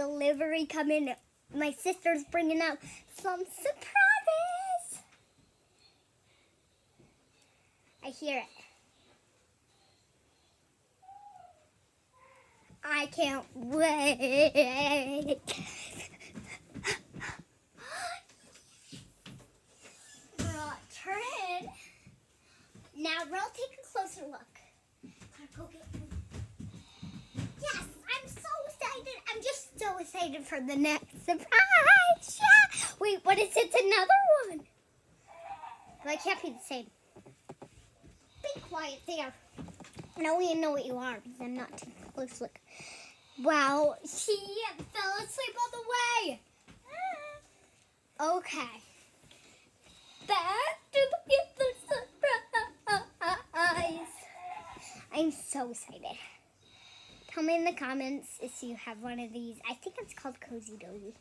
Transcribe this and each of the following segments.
delivery coming. My sister's bringing out some surprises. I hear it. I can't wait. Turn it. Now, Ro, take a closer look. Gotta go get food. Yes, I'm so excited. I'm just so excited for the next surprise. Yeah. Wait, what is it? It's another one. But it can't be the same. Be quiet there. I even know what you are because I'm not a close look. Wow, she fell asleep all the way. Ah. Okay. Back to the surprise. I'm so excited. Tell me in the comments if you have one of these. I think it's called Cozy Dozy.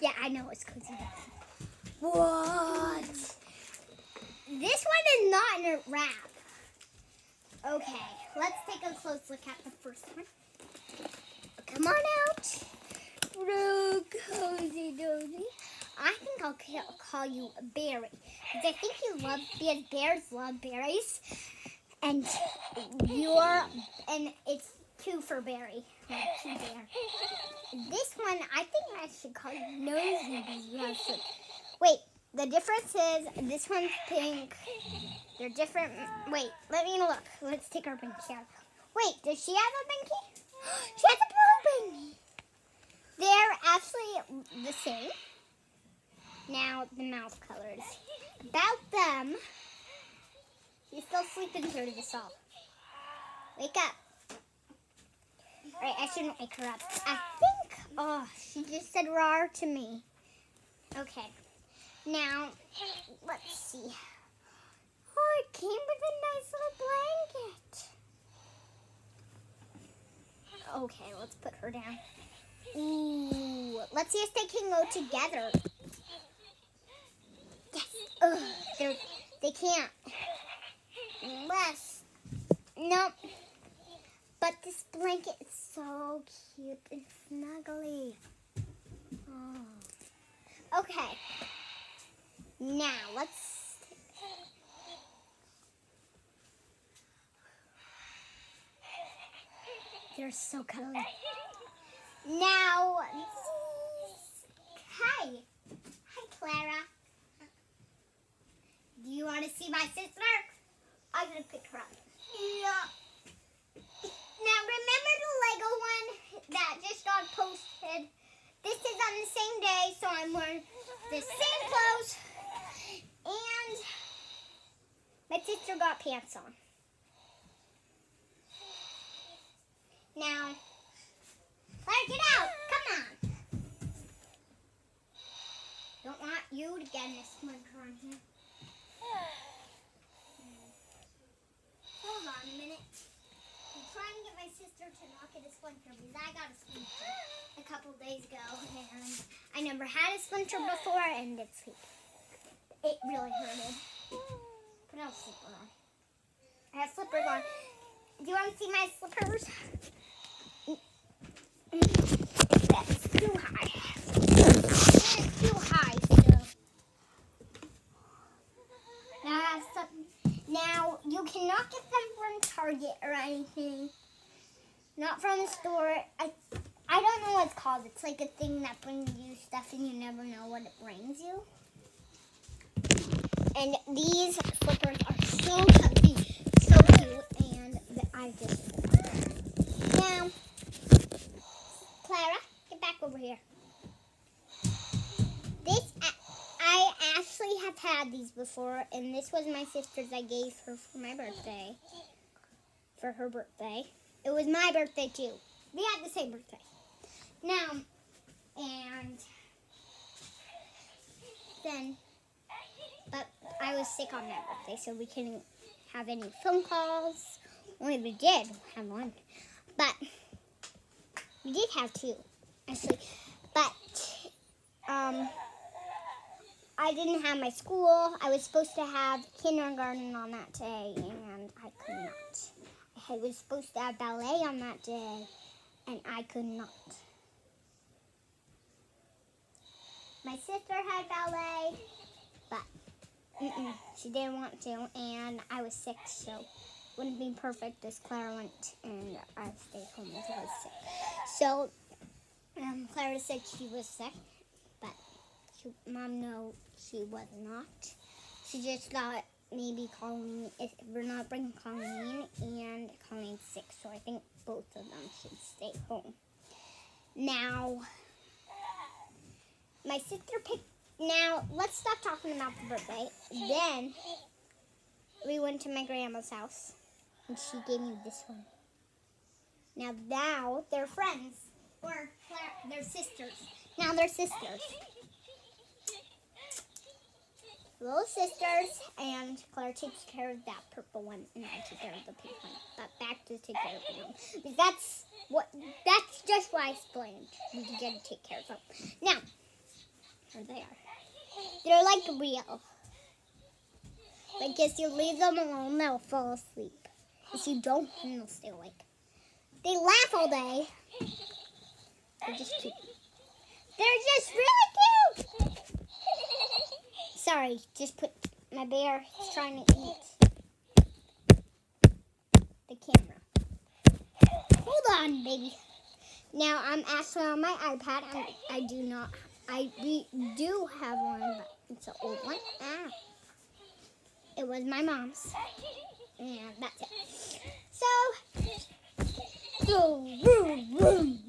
Yeah, I know it's Cozy Dozy. What? This one is not in a wrap. Okay, let's take a close look at the first one. Come on out. Cozy dozy. I think I'll call you a Berry. Because I think you love, because bears love berries. And you're, and it's two for Berry. Two. This one, I think I should call Nozy because you have some, wait, the difference is this one's pink. They're different. Wait, let me look. Let's take our binky out. Wait, does she have a binky? She has a blue binky. They're actually the same. Now the mouth colors. About them. She's still sleeping through this all. Wake up. Alright, I shouldn't wake her up. I think, oh, she just said rar to me. Okay. Now, let's see. Oh, it came with a nice little blanket. Okay, let's put her down. Ooh, let's see if they can go together. Yes. Ugh, they can't. Unless, nope. But this blanket is so cute and snuggly. Oh. Okay. Now, let's. They're so cuddly. Now, hi. Hi, Clara. Do you want to see my sister? I'm going to pick her up. Yeah. Now, remember the Lego one that just got posted? This is on the same day, so I'm wearing the same clothes. And my sister got pants on. Now, let get out. Come on. Don't want you to get in a splinter on here. Hold on a minute. I'm trying to get my sister to not get a splinter because I got a splinter a couple days ago and I never had a splinter before and it's it really hurted. Put on slipper on. I have slippers on. Do you want to see my slippers? That's too high. That's too high. Now, now you cannot get them from Target or anything. Not from the store. I I don't know what it's called. It's like a thing that brings you stuff and you never know what it brings you. And these slippers are so comfy, so cute, and I just now, Clara, get back over here. This I actually have had these before, and this was my sister's. I gave her for my birthday, for her birthday. It was my birthday too. We had the same birthday. Now, and then but I was sick on that birthday, so we couldn't have any phone calls. Only we did have one, but we did have two, actually. But um, I didn't have my school. I was supposed to have kindergarten on that day, and I could not. I was supposed to have ballet on that day, and I could not. My sister had ballet, but mm-mm, she didn't want to, and I was sick, so wouldn't be perfect as Clara went and I stayed home until I was sick. So um, Clara said she was sick, but she, mom no, she was not. She just thought maybe Colleen, if we're not bringing Colleen and Colleen's sick, so I think both of them should stay home. Now, my sister picked. Now let's stop talking about the birthday. Then we went to my grandma's house and she gave me this one. Now, now they're friends, or they're sisters. Now they're sisters. Little sisters, and Claire takes care of that purple one, and I take care of the pink one. But back to take care of them. That's what. That's just why I explained. We get to take care of them. Now, here they are. They're like real. Like if you leave them alone, they'll fall asleep. If you don't, then they'll stay awake. They laugh all day. They're just cute. They're just really cute. Sorry, just put my bear is trying to eat the camera. Hold on, baby. Now I'm actually on my iPad. I'm, I do not. I do have one, but it's an old one. Ah, it was my mom's, and that's it. So, so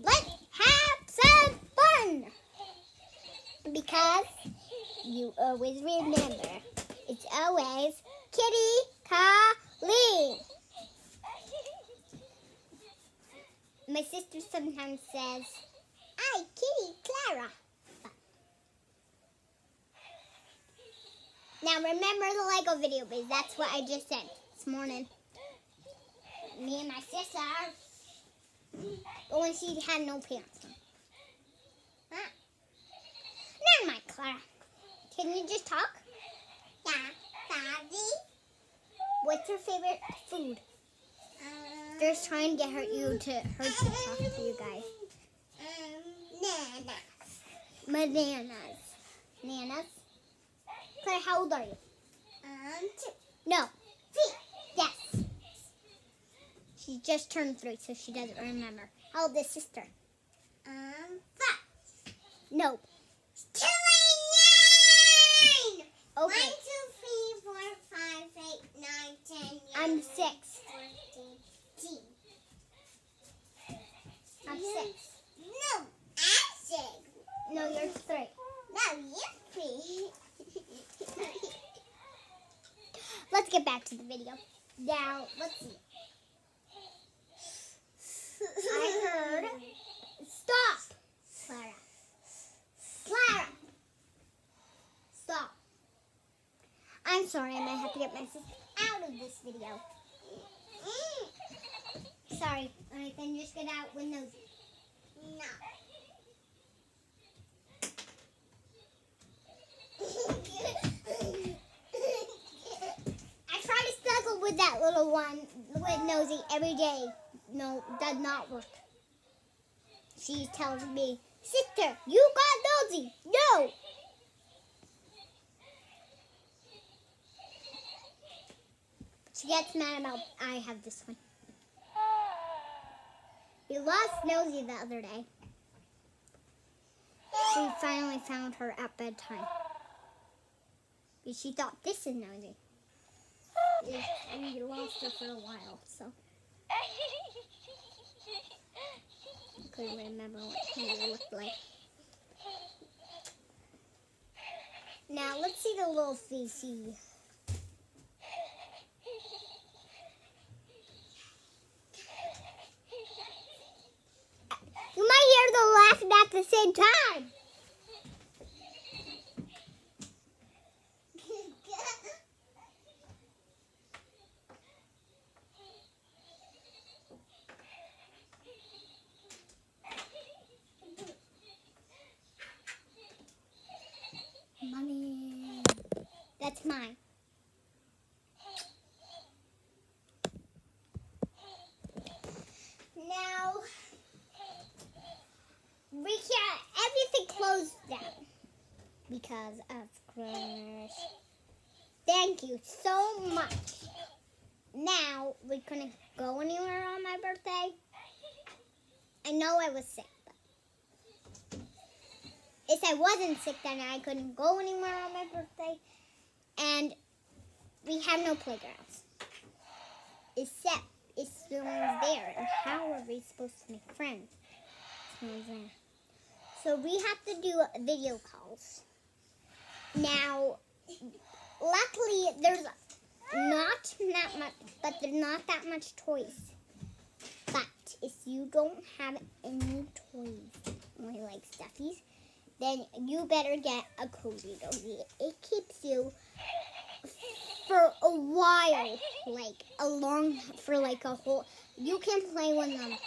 let's have some fun because you always remember it's always Kiddie Colleen. My sister sometimes says, "I Kiddie Clara." Now remember the Lego video, because that's what I just said this morning. Me and my sister, but when she had no pants on. Huh? Never mind, Clara. Can you just talk? Yeah, Daddy. What's your favorite food? Um, They're trying to get her you to her to talk to you guys. Um, bananas. Bananas. Bananas. Claire, how old are you? Um, two. No. Three. Yes. She just turned three, so she doesn't remember. How old is sister? Um, five. No. Two and nine. Okay. One, two, three, four, five, eight, nine, ten. I'm six. Fourteen. I'm six. No, I'm six. No, you're three. No, you're three. let's get back to the video. Now, let's see. I heard. Stop! Clara! Stop. I'm sorry, I might have to get my sister out of this video. Sorry. Alright, then just get out with those. No. I try to struggle with that little one with Nozy every day. No, does not work. She tells me, Sister, you got Nozy. No. She gets mad about I have this one. We lost Nozy the other day. She finally found her at bedtime. But She thought this is Nozy And we lost her for a while, so. I Couldn't remember what he looked like. Now let's see the little feces. You might hear them laughing at the same time. That's mine. Now, because of coronavirus. Thank you so much. Now, we couldn't go anywhere on my birthday. I know I was sick, but if I wasn't sick, then I couldn't go anywhere on my birthday. And we have no playgrounds. Except if someone's there. And how are we supposed to make friends? So we have to do video calls. Now, luckily, there's not that much, but there's not that much toys. But if you don't have any toys, only like stuffies, then you better get a cozy dozy. It keeps you for a while, like a long, for like a whole. You can play with them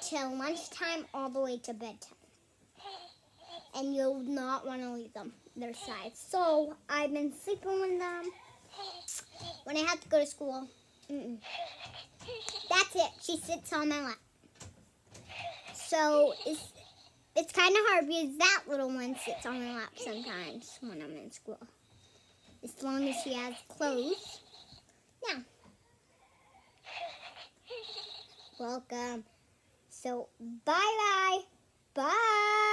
till lunchtime all the way to bedtime. And you'll not want to leave them their side. So I've been sleeping with them when I have to go to school. Mm -mm. That's it. She sits on my lap. So it's it's kind of hard because that little one sits on my lap sometimes when I'm in school. As long as she has clothes. Now, welcome. So bye bye. Bye.